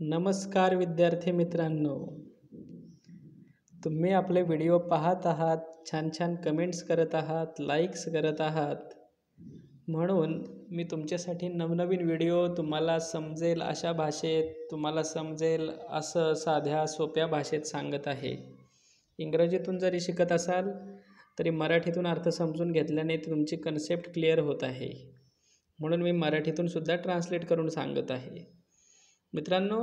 नमस्कार विद्यार्थी मित्रांनो. तुम्ही आपले व्हिडिओ पाहत आहात छान छान कमेंट्स करत आहात लाईक्स करत आहात. म्हणून मी तुमच्यासाठी नवनवीन व्हिडिओ तुम्हाला समजेल अशा भाषेत तुम्हाला समजेल असं साध्या सोप्या भाषेत सांगत आहे. इंग्रजीतून जरी शिकत असाल तरी मराठीतून अर्थ समजून घेतल्याने तुमची कन्सेप्ट क्लिअर होत आहे. म्हणून मी मराठीतून सुद्धा ट्रान्सलेट करून सांगत आहे. मित्रांनो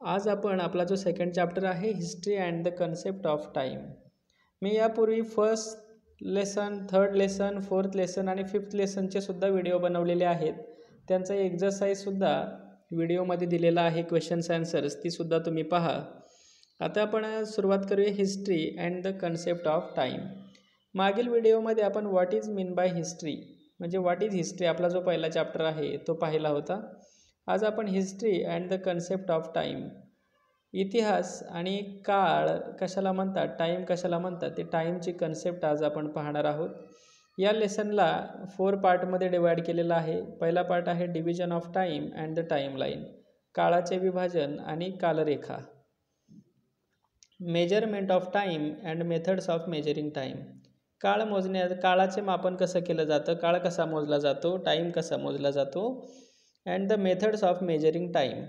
आज आपण आपला जो सेकंड चॅप्टर आहे history and the concept of time मी यापूर्वी first lesson third lesson fourth lesson आणि फिफ्थ लेसनचे सुद्धा व्हिडिओ बनवलेले आहेत. त्यांचा एक्झरसाईजसुद्धा व्हिडिओमध्ये दिलेला आहे क्वेश्चन्स अँसर्स तीसुद्धा तुम्ही पहा. आता आपण सुरुवात करूया history and the concept of time मागील व्हिडिओमध्ये आपण what is mean by history म्हणजे व्हॉट इज हिस्ट्री आपला जो पहिला चॅप्टर आहे तो पाहिला होता. आज आपण history and the concept of time इतिहास आणि काळ कशाला म्हणतात? टाईम कशाला म्हणतात? ते टाईमची कन्सेप्ट आज आपण पाहणार आहोत. या लेसनला फोर पार्टमध्ये डिवाईड केलेला आहे. पहिला पार्ट आहे division of time and the time line काळाचे विभाजन आणि कालरेखा. Measurement of time and methods of measuring time काळ मोजण्या काळाचे मापन कसं केलं जातं? काळ कसा मोजला जातो? टाईम कसा मोजला जातो? And the methods of measuring time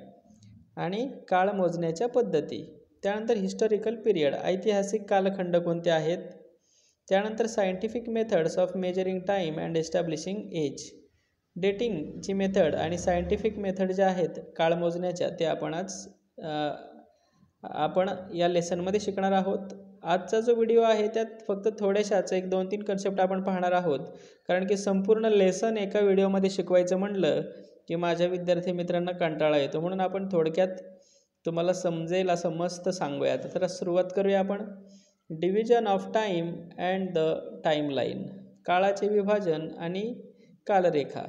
आणि काळ मोजण्याच्या पद्धती. त्यानंतर हिस्टॉरिकल पिरियड ऐतिहासिक कालखंड कोणते आहेत? त्यानंतर scientific methods of measuring time and establishing age डेटिंगची method आणि सायंटिफिक मेथड ज्या आहेत काळ मोजण्याच्या ते आपण आज आपण या लेसनमध्ये शिकणार आहोत. आजचा जो व्हिडिओ आहे त्यात फक्त थोड्याशाच एक दोन तीन कन्सेप्ट आपण पाहणार आहोत. कारण की संपूर्ण लेसन एका व्हिडिओमध्ये शिकवायचं म्हणलं की माझ्या विद्यार्थी मित्रांना कंटाळा येतो. म्हणून आपण थोडक्यात तुम्हाला समजेल असं मस्त सांगूया. तर सुरुवात करूया आपण. Division of time and the time line काळाचे विभाजन आणि कालरेखा.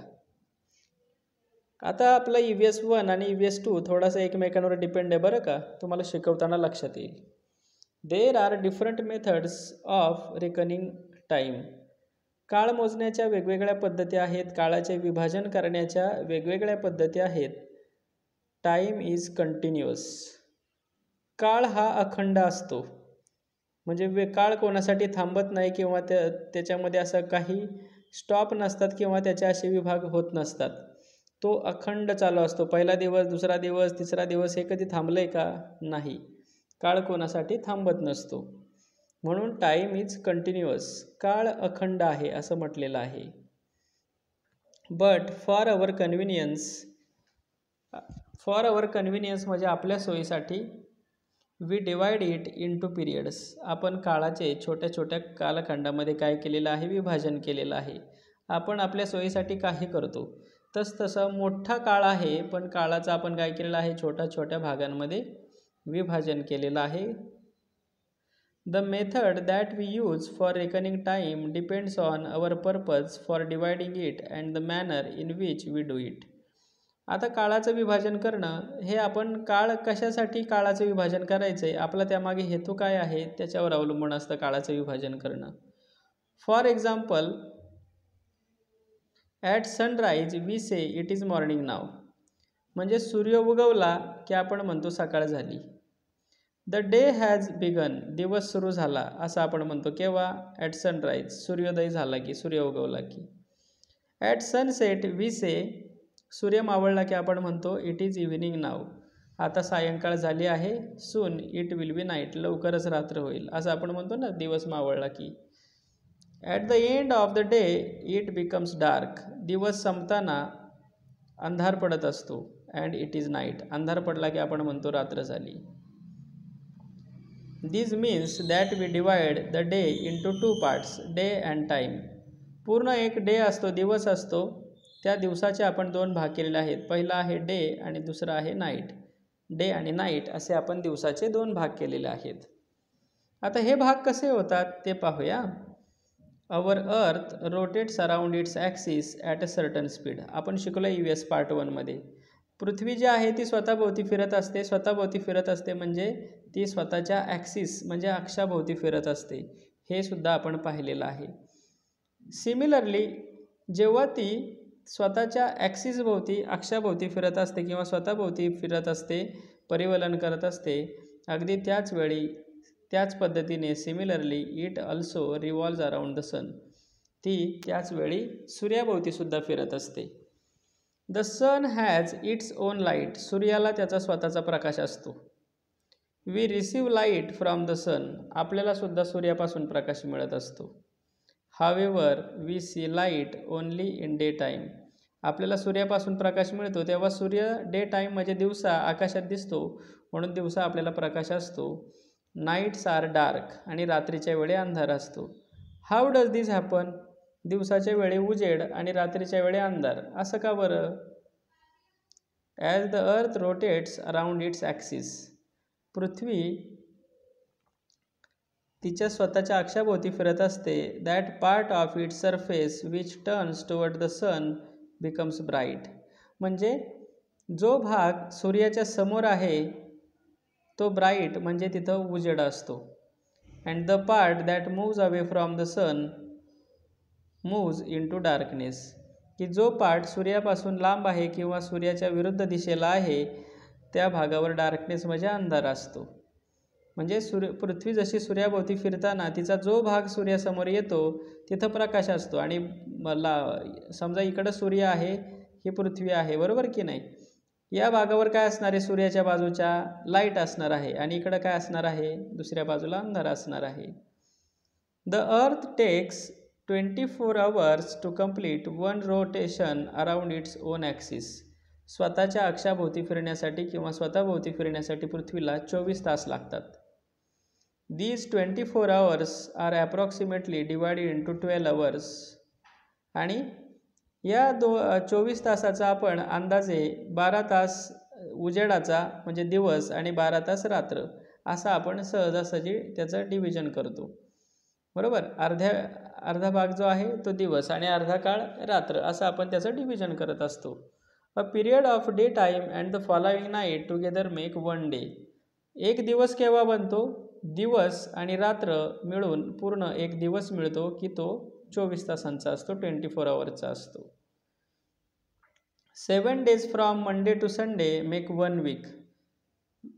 आता आपला ई व्ही एस वन आणि ई व्ही एस टू थोडासा एकमेकांवर डिपेंड आहे बरं का? तुम्हाला शिकवताना लक्षात येईल. There are different methods of reckoning time काळ मोजण्याच्या वेगवेगळ्या पद्धती आहेत. काळाचे विभाजन करण्याच्या वेगवेगळ्या पद्धती आहेत. टाईम इज कंटिन्युअस काळ हा अखंड असतो. म्हणजे वे काळ कोणासाठी थांबत नाही किंवा त्या त्याच्यामध्ये असं काही स्टॉप नसतात किंवा त्याचे असे विभाग होत नसतात. तो अखंड चालू असतो. पहिला दिवस दुसरा दिवस तिसरा दिवस हे कधी थांबलं आहे का? नाही. काळ कोणासाठी थांबत नसतो. म्हणून टाईम इज कंटिन्युअस काळ अखंड आहे असं म्हटलेलं आहे. But for our convenience for our convenience म्हणजे आपल्या सोयीसाठी we divide it into periods आपण काळाचे छोट्या छोट्या कालखंडामध्ये काय केलेलं आहे? विभाजन केलेलं आहे. आपण आपल्या सोयीसाठी काही करतो. तस तसं मोठा काळ आहे पण काळाचं आपण काय केलेलं आहे? छोट्या छोट्या भागांमध्ये विभाजन केलेलं आहे. The method that we use for reckoning time depends on our purpose for dividing it and the manner in which we do it आता काळाचं विभाजन करणं हे आपण काळ कशासाठी काळाचं विभाजन करायचं आहे? आपला त्यामागे हेतू काय आहे? त्याच्यावर अवलंबून असतं काळाचं विभाजन करणं. For example at sunrise we say it is morning now म्हणजे सूर्य उगवला की आपण म्हणतो सकाळ झाली. द डे हॅज बिगन दिवस सुरू झाला असं आपण म्हणतो. केव्हा? ॲट सनराईज सूर्योदय झाला की सूर्य उगवला की. ॲट सनसेट वी से सूर्य मावळला की आपण म्हणतो इट इज इव्हिनिंग नाव आता सायंकाळ झाली आहे. Soon it will be night लवकरच रात्र होईल. असं आपण म्हणतो ना दिवस मावळला की. At the end of the day it becomes dark दिवस संपताना अंधार पडत असतो. अँड इट इज नाईट अंधार पडला की आपण म्हणतो रात्र झाली. This means that we divide the day into two parts day and time पूर्ण एक डे असतो दिवस असतो. त्या दिवसाचे आपण दोन भाग केलेले आहेत. पहिला आहे डे आणि दुसरा आहे नाईट डे आणि नाईट असे आपण दिवसाचे दोन भाग केलेले आहेत. आता हे भाग कसे होतात ते पाहूया. Our earth rotates around its axis at a certain speed आपण शिकलो ई व्ही एस पार्ट वनमध्ये पृथ्वी जी आहे ती स्वतःभोवती फिरत असते. स्वतःभोवती फिरत असते म्हणजे ती स्वतःच्या ॲक्सिस म्हणजे अक्षाभोवती फिरत असते. हे सुद्धा आपण पाहिलेलं आहे. सिमिलरली जेव्हा ती स्वतःच्या ॲक्सिसभोवती अक्षाभोवती फिरत असते किंवा स्वतःभोवती फिरत असते परिवलन करत असते अगदी त्याच वेळी त्याच पद्धतीने similarly it also revolves around the sun ती त्याच वेळी सूर्याभोवतीसुद्धा फिरत असते. The sun has its own light सूर्याला त्याचा स्वतःचा प्रकाश असतो. We receive light from the sun आपल्यालासुद्धा सूर्यापासून प्रकाश मिळत असतो. However we see light only in day time आपल्याला सूर्यापासून प्रकाश मिळतो तेव्हा सूर्य डे टाईम म्हणजे दिवसा आकाशात दिसतो म्हणून दिवसा आपल्याला प्रकाश असतो. नाईट्स आर डार्क आणि रात्रीच्या वेळी अंधार असतो. हाऊ डज दिस हॅपन दिवसाच्या वेळी उजेड आणि रात्रीच्या वेळी अंधार. असं का बरं? As the earth rotates around its axis पृथ्वी तिच्या स्वतःच्या अक्षाभोवती फिरत असते. That part of its surface which turns toward the sun becomes bright म्हणजे जो भाग सूर्याच्या समोर आहे तो ब्राईट म्हणजे तिथं उजेड असतो. And the part that moves away from the sun moves into darkness की जो पार्ट सूर्यापासून लांब आहे किंवा सूर्याच्या विरुद्ध दिशेला आहे त्या भागावर डार्कनेस म्हणजे अंधार असतो. म्हणजे सूर्य पृथ्वी जशी सूर्याभोवती फिरताना तिचा जो भाग सूर्यासमोर येतो तिथं प्रकाश असतो. आणि मला समजा इकडं सूर्य आहे ही पृथ्वी आहे बरोबर की नाही? या भागावर काय असणार आहे? सूर्याच्या बाजूच्या लाइट असणार आहे. आणि इकडं काय असणार आहे? दुसऱ्या बाजूला अंधार असणार आहे. The earth takes twenty four hours to complete one rotation around its own axis स्वतःच्या अक्षाभोवती फिरण्यासाठी किंवा स्वतःभोवती फिरण्यासाठी पृथ्वीला चोवीस तास लागतात. These twenty four hours are approximately divided into twelve hours आणि या दो चोवीस तासाचा आपण अंदाजे बारा तास उजेडाचा म्हणजे दिवस आणि बारा तास रात्र असा आपण सहजासहजी त्याचं डिव्हिजन करतो. बरोबर? अर्ध्या अर्धा भाग जो आहे तो दिवस आणि अर्धा काळ रात्र असं आपण त्याचं डिव्हिजन करत असतो. A period of day time and the following night together make one day एक दिवस केव्हा बनतो? दिवस आणि रात्र मिळून पूर्ण एक दिवस मिळतो की तो चोवीस तासांचा असतो ट्वेंटी फोर आवरचा असतो. Seven days from Monday to Sunday make one week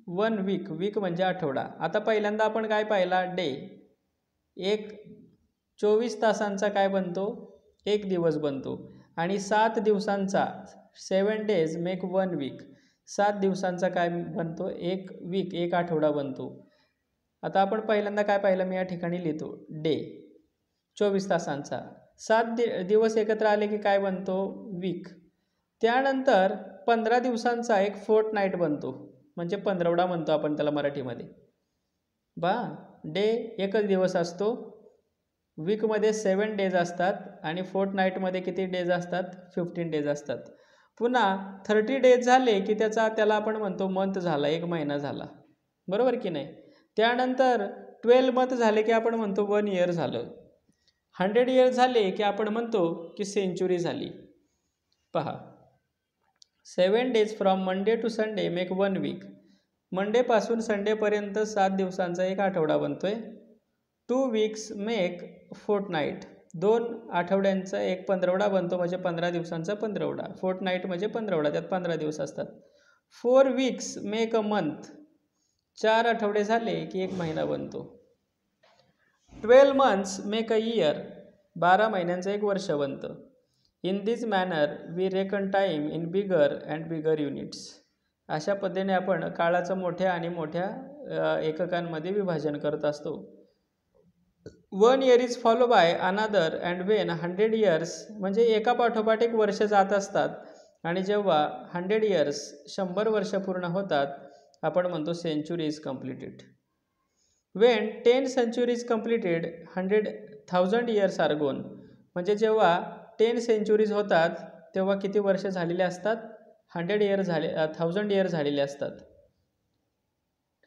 one week week म्हणजे आठवडा. आता पहिल्यांदा आपण काय पाहिला? डे एक चोवीस तासांचा काय बनतो? एक दिवस बनतो. आणि सात दिवसांचा seven days make one week सात दिवसांचा काय बनतो? एक वीक एक आठवडा बनतो. आता आपण पहिल्यांदा काय पाहिलं? मी या ठिकाणी लिहितो. डे चोवीस तासांचा. सात दि दिवस एकत्र आले की काय बनतो? वीक त्यानंतर पंधरा दिवसांचा एक फोर्ट नाईट बनतो. म्हणजे पंधरवडा म्हणतो आपण त्याला मराठीमध्ये. बा डे एकच दिवस असतो. वीकमध्ये सेवन डेज असतात आणि फोर्ट नाईटमध्ये किती डेज असतात? फिफ्टीन डेज असतात. पुन्हा थर्टी डेज झाले की त्याचा त्याला आपण म्हणतो मंथ झाला एक महिना झाला. बरोबर की नाही? त्यानंतर ट्वेल्व मंथ झाले की आपण म्हणतो वन इयर झालं. हंड्रेड इयर झाले की आपण म्हणतो की सेंचुरी झाली. पहा. Seven days from Monday to Sunday make one week मंडेपासून संडेपर्यंत सात दिवसांचा एक आठवडा बनतो आहे two weeks make fortnight दोन आठवड्यांचा एक पंधरवडा बनतो म्हणजे पंधरा दिवसांचा पंधरवडा. फोर्ट नाईट म्हणजे पंधरवडा त्यात पंधरा दिवस असतात. Four weeks make a month चार आठवडे झाले की एक महिना बनतो. Twelve months make a year बारा महिन्यांचं एक वर्ष बनतं. In this manner we reckon time in bigger and bigger units अशा पद्धतीने आपण काळाचं मोठ्या आणि मोठ्या एककांमध्ये विभाजन करत असतो. One year is follow by another and when hundred years म्हणजे एका पाठोपाठ एक वर्ष जात असतात. आणि जेव्हा हंड्रेड इयर्स शंभर वर्ष पूर्ण होतात आपण म्हणतो century is completed when ten centuries completed hundred thousand years are gone म्हणजे जेव्हा टेन सेंचुरीज होतात तेव्हा किती वर्ष झालेले असतात? हंड्रेड इयर झाले थाउजंड इयर झालेले असतात.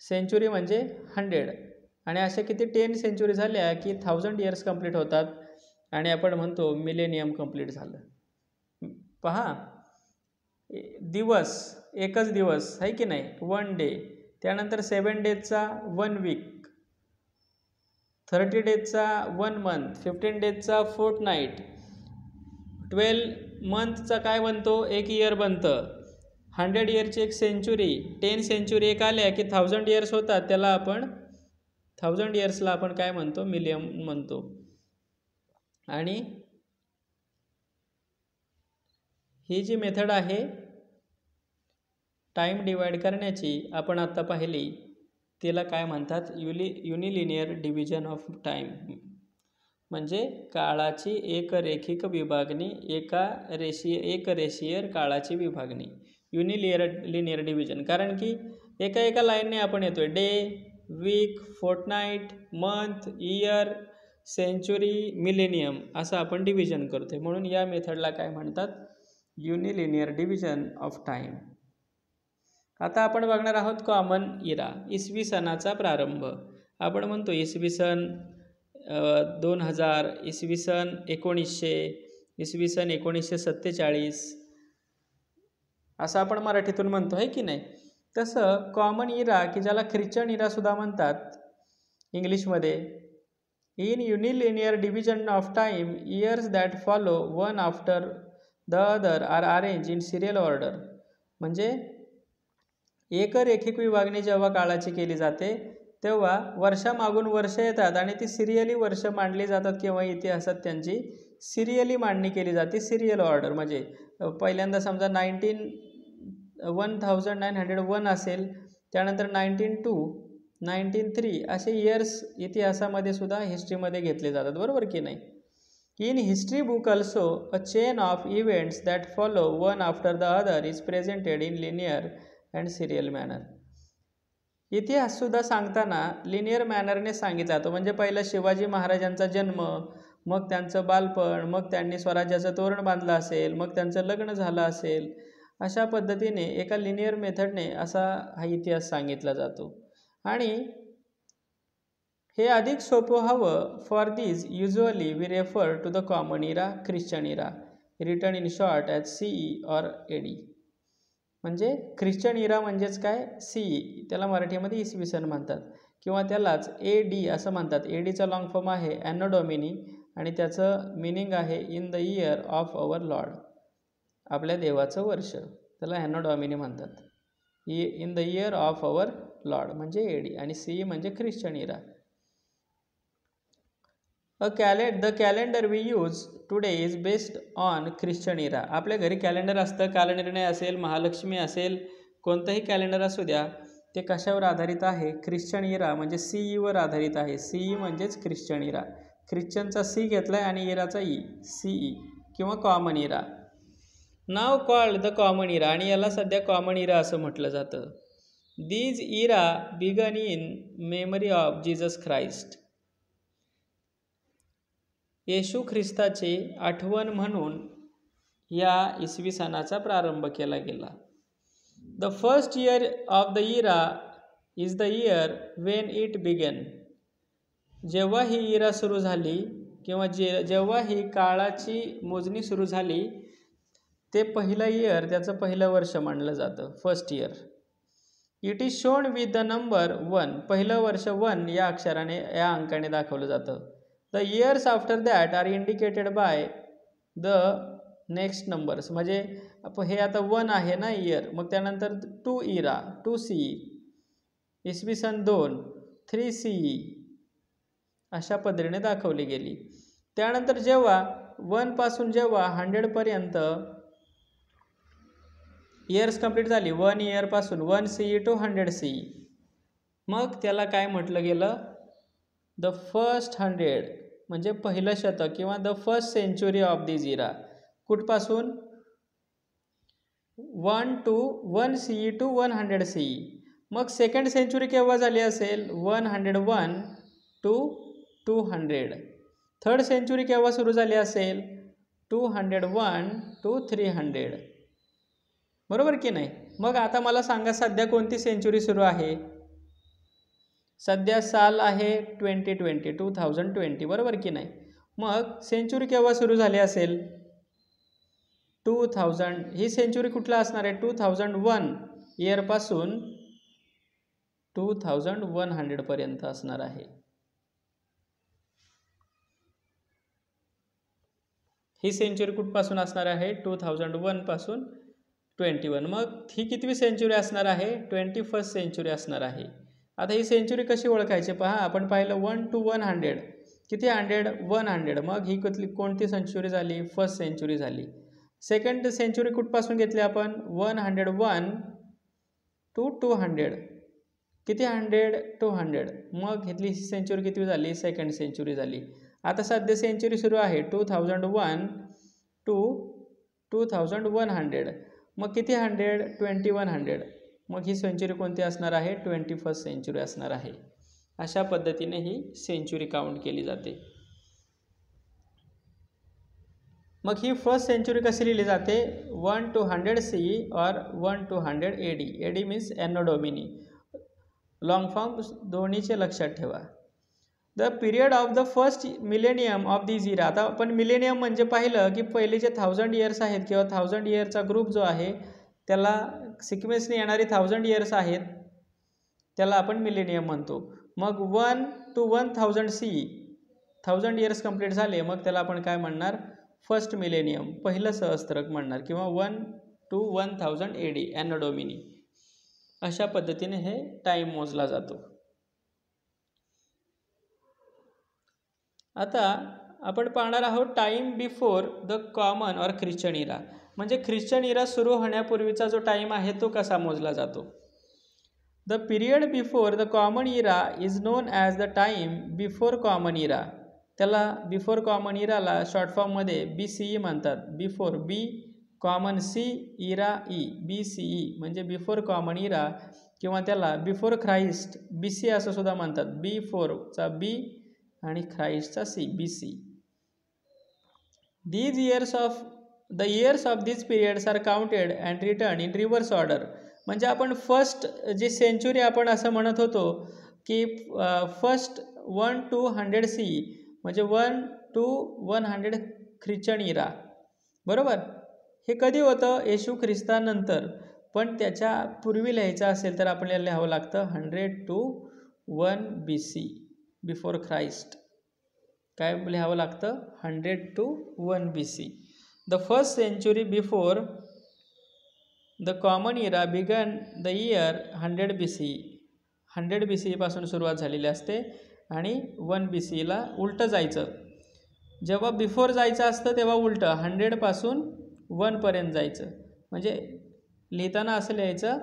सेंचुरी म्हणजे हंड्रेड आणि अशा किती टेन सेंचुरी झाल्या की थाउजंड इयर्स कंप्लीट होतात. आणि आपण म्हणतो मिलेनियम कंप्लीट झालं. पहा दिवस एकच दिवस आहे की नाही? वन डे त्यानंतर सेवन डेजचा वन वीक थर्टी डेजचा वन मंथ फिफ्टीन डेजचा फोर्ट नाईट ट्वेल्व मंथचा काय बनतो? एक इयर बनतं. हंड्रेड इयरची एक सेंचुरी टेन सेंचुरी एक आल्या की थाउजंड इयर्स होतात. त्याला आपण थाउजंड इयर्सला आपण काय म्हणतो? मिलियम म्हणतो. आणि ही जी मेथड आहे टाईम डिवाईड करण्याची आपण आत्ता पाहिली तिला काय म्हणतात? युली युनिलिनियर डिव्हिजन ऑफ टाईम म्हणजे काळाची एकरेखिक विभागणी एका रेषीय एक रेषीय काळाची विभागणी. Unilinear linear division. कारण की एका एका लाईनने आपण येतो आहे day week fortnight month year century millennium असं आपण डिव्हिजन करतो आहे म्हणून या मेथडला काय म्हणतात? युनिलिनियर डिव्हिजन ऑफ टाईम आता आपण बघणार आहोत कॉमन इरा इसवी सणाचा प्रारंभ. आपण म्हणतो इसवी सन दोन हजार इसवी सन एकोणीसशे इसवी सन एकोणीसशे सत्तेचाळीस. असं आपण मराठीतून म्हणतो आहे की नाही? तसं कॉमन इरा की ज्याला ख्रिश्चन इरासुद्धा म्हणतात इंग्लिशमध्ये in unilinear division of time years that follow one after the other are arrange in serial order. म्हणजे एकरेखिक विभागणी जेव्हा काळाची केली जाते तेव्हा वर्षामागून वर्ष येतात आणि ती सिरियली वर्ष मांडली जातात किंवा इतिहासात त्यांची सिरियली मांडणी केली जाते सिरियल ऑर्डर. म्हणजे पहिल्यांदा समजा nineteen one thousand nine hundred one असेल. त्यानंतर नाईन्टीन टू नाईन्टीन थ्री असे इयर्स इतिहासामध्ये सुद्धा हिस्ट्रीमध्ये घेतले जातात. बरोबर की नाही? In history book also a chain of events that follow one after the other is presented in linear and serial manner इतिहाससुद्धा सांगताना लिनियर मॅनरने सांगितला जातो. म्हणजे पहिलं शिवाजी महाराजांचा जन्म मग त्यांचं बालपण मग त्यांनी स्वराज्याचं तोरण बांधलं असेल मग त्यांचं लग्न झालं असेल अशा पद्धतीने एका लिनियर मेथडने असा हा इतिहास सांगितला जातो. आणि हे अधिक सोपं हवं for this usually we refer to the common era Christian era return in short as C E or A D म्हणजे ख्रिश्चन इरा म्हणजेच काय? सी ई त्याला मराठीमध्ये इसवी सन म्हणतात. किंवा त्यालाच ए डी असं म्हणतात. ए डीचा लॉंग फॉर्म आहे ॲनोडॉमिनी आणि त्याचं मिनिंग आहे in the year of our Lord आपल्या देवाचं वर्ष त्याला हॅनो डॉमिनी म्हणतात. इ in the year of our Lord म्हणजे ए डी आणि सी ई म्हणजे Christian era. A calend the calendar we use today is based on Christian era. आपल्या घरी कॅलेंडर असतं कालनिर्णय असेल महालक्ष्मी असेल कोणतंही कॅलेंडर असू द्या ते कशावर आधारित आहे? ख्रिश्चन इरा म्हणजे सी ईवर आधारित आहे. सी ई म्हणजेच ख्रिश्चन इरा. ख्रिश्चनचा सी घेतला आहे आणि इराचा ई सी ई किंवा common era. Now called the common era आणि याला सध्या कॉमन इरा असं म्हटलं जातं. These era began in memory of Jesus Christ. येशू ख्रिस्ताची आठवण म्हणून या इसवी सणाचा प्रारंभ केला गेला. The first year of the era is the year when it began. जेव्हा ही इरा सुरू झाली किंवा जे जेव्हा ही काळाची मोजणी सुरू झाली ते पहिलं इयर त्याचं पहिलं वर्ष मानलं जातं first year it is shown with the number one पहिलं वर्ष वन या अक्षराने या अंकाने दाखवलं जातं. The years after that are indicated by the next numbers म्हणजे हे आता वन आहे ना इयर मग त्यानंतर टू इरा टू सी इसवी सन दोन थ्री सी ई अशा पद्धतीने दाखवली गेली. त्यानंतर जेव्हा वनपासून जेव्हा हंड्रेडपर्यंत इयर्स कंप्लीट झाली. One इयरपासून one C E two hundred C मग त्याला काय म्हटलं गेलं? द फर्स्ट हंड्रेड म्हणजे पहिलं शतक किंवा the first century of the era कुठपासून? One two one C E two one hundred C E मग सेकंड सेंचुरी केव्हा झाली असेल? One hundred one two two hundred third century केव्हा सुरू झाली असेल? Two hundred one two three hundred बरोबर की नाही? मग आता मला सांगा सध्या कोणती सेंचुरी सुरू आहे? सध्या साल आहे twenty twenty two thousand twenty बरोबर की नाही? मग सेंचुरी केव्हा सुरू झाली असेल? टू थाउजंड ही सेंचुरी कुठला असणार आहे? टू थाउजंड वन इयरपासून टू थाउजंड वन हंड्रेडपर्यंत असणार आहे. ही सेंचुरी कुठपासून असणार आहे? टू थाउजंड वनपासून ट्वेंटी वन. मग ही कितवी सेंचुरी असणार आहे? ट्वेंटी फर्स्ट सेंचुरी असणार आहे. आता ही सेंचुरी कशी ओळखायची? पहा आपण पाहिलं वन टू वन हंड्रेड. किती हंड्रेड? One hundred. मग ही कुठली कोणती सेंचुरी झाली? फर्स्ट सेंचुरी झाली. सेकंड सेंचुरी कुठपासून घेतली आपण? One hundred one two two hundred. किती हंड्रेड? Two hundred. मग घेतली सेंचुरी किती झाली? सेकंड सेंचुरी झाली. आता सध्या सेंचुरी सुरू आहे. Two thousand one two two thousand one hundred. मग किती हंड्रेड? Twenty one hundred. मग ही सेंचुरी कोणती असणार आहे? ट्वेंटी फर्स्ट सेंचुरी असणार आहे. अशा पद्धतीने ही सेंचुरी काउंट केली जाते. मग ही फर्स्ट सेंचुरी कशी लिहिली जाते? One two hundred C or one two hundred A D. A D means anno domini long form दोन्हीचे लक्षात ठेवा. The period of the first millennium of this era आता आपण मिलेनियम म्हणजे पाहिलं की पहिले जे थाउजंड इयर्स आहेत किंवा थाउजंड इयरचा ग्रुप जो आहे त्याला सिक्वेन्सने येणारी थाउजंड इयर्स आहेत त्याला आपण मिलेनियम म्हणतो. मग one two one thousand C thousand years complete झाले मग त्याला आपण काय म्हणणार? फर्स्ट मिलेनियम पहिलं सहस्त्रक म्हणणार किंवा one two one thousand A D anno domini अशा पद्धतीने हे टाईम मोजला जातो. आता आपण पाहणार आहोत time before the common or Christian era म्हणजे ख्रिश्चन इरा सुरू होण्यापूर्वीचा जो टाईम आहे तो कसा मोजला जातो? The period before the common era is known as the time before common era त्याला बिफोर कॉमन इराला शॉर्ट फॉर्ममध्ये बी सी ई म्हणतात. Before B common C era E B C E म्हणजे बिफोर कॉमन इरा किंवा त्याला before Christ B C असं सुद्धा म्हणतात. बी फोरचा बी आणि ख्राईस्टचा C B C these years of the years of these periods are counted and written in reverse order म्हणजे आपण फर्स्ट जी सेंचुरी आपण असं म्हणत होतो की first one two hundred C म्हणजे one two one hundred Christian era. बरोबर? हे कधी होतं? येशू ख्रिस्तानंतर. पण त्याच्या पूर्वी लिहायचं असेल तर आपल्याला लिहावं लागतं hundred two one B C before Christ. काय लिहावं लागतं? Hundred two one B C. The first century before the common era began the year hundred B C. Hundred B सीपासून सुरुवात झालेली असते आणि वन बी सीला उलटं जायचं. जेव्हा बिफोर जायचं असतं तेव्हा उलटं हंड्रेडपासून वनपर्यंत जायचं. म्हणजे लिहिताना असं लिहायचं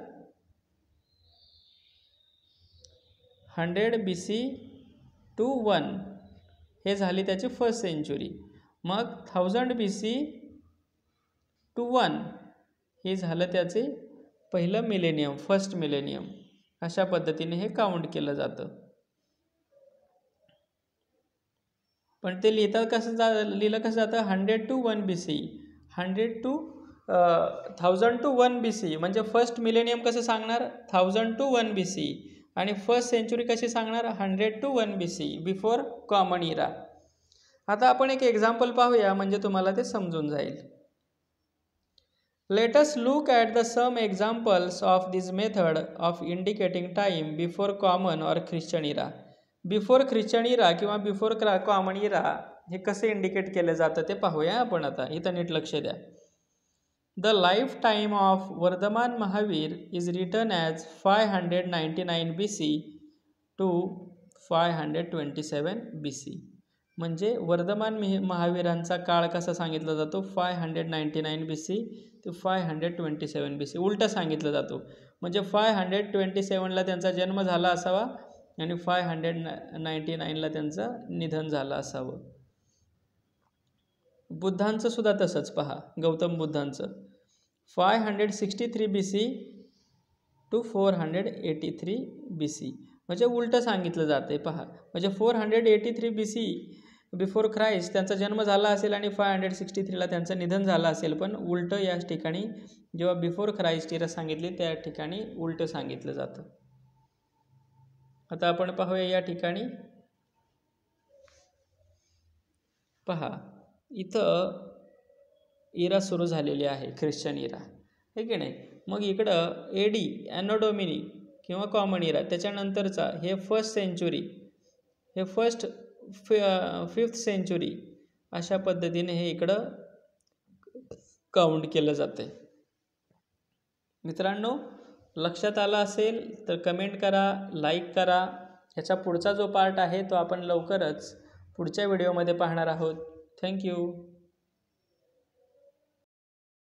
hundred B C two one हे झाली त्याची फर्स्ट सेंचुरी मग thousand B C two one हे झालं त्याचे पहिलं मिलेनियम फर्स्ट मिलेनियम अशा पद्धतीने हे काउंट केलं जातं. पण ते लिहिता कसं जा लिहिलं कसं जातं? Hundred two one B C hundred two thousand two one B C म्हणजे फर्स्ट मिलेनियम कसं सांगणार? Thousand two one B C आणि फर्स्ट सेंचुरी कशी सांगणार? Hundred two one B C before common era आता आपण एक एक्झाम्पल पाहूया म्हणजे तुम्हाला ते समजून जाईल. Let's look at the some examples of this method of indicating time before common or Christian era before Christian era किंवा बिफोर क्रा कॉमन इरा हे कसे इंडिकेट केलं जातं ते पाहूया आपण आता. इथं नीट लक्ष द्या. The life time of Vardhaman Mahavir is written as five hundred ninety nine B C to five hundred twenty seven B C म्हणजे वर्धमान मिह महावीरांचा काळ कसा सांगितला जातो? Five hundred ninety nine B C ते five hundred twenty seven B C उलटा सांगितलं जातो. म्हणजे फाय हंड्रेड ट्वेंटी सेवनला त्यांचा जन्म झाला असावा आणि फाय हंड्रेड ना नाईंटी नाईनला त्यांचं निधन झालं असावं. बुद्धांचं सुद्धा तसंच पहा Gautam बुद्धांचं. Five hundred sixty three B C to four hundred eighty three B C म्हणजे उलटं सांगितलं जाते पहा. म्हणजे four hundred eighty three B C before Christ त्यांचा जन्म झाला असेल आणि फाय हंड्रेड सिक्स्टी थ्रीला त्यांचं निधन झालं असेल पण उलटं या ठिकाणी जेव्हा बिफोर क्राईस्ट इरा सांगितली त्या ठिकाणी उलटं सांगितलं जातं. आता आपण पाहूया या ठिकाणी. पहा. इथं इरा सुरू झालेली आहे ख्रिश्चन इरा. हे की नाही? मग इकडं एडी ॲनोडोमिनी किंवा कॉमन इरा त्याच्यानंतरचा हे फर्स्ट सेंचुरी हे फर्स्ट फि फिफ्थ सेंचुरी अशा पद्धतीने हे इकडं काउंट केलं जातं मित्रांनो लक्षात आलं असेल तर कमेंट करा लाईक करा. ह्याचा पुढचा जो पार्ट आहे तो आपण लवकरच पुढच्या व्हिडिओमध्ये पाहणार आहोत. Thank you.